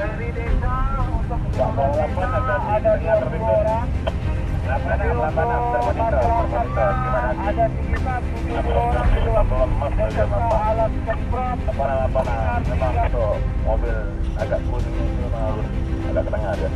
dari desa untuk ada dua puluh orang tapi untuk ada sekitar tujuh orang di luar dan serta alat semprot memang itu mobil agak kuning agak tengah aja